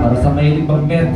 Para sa mahilig mag-met.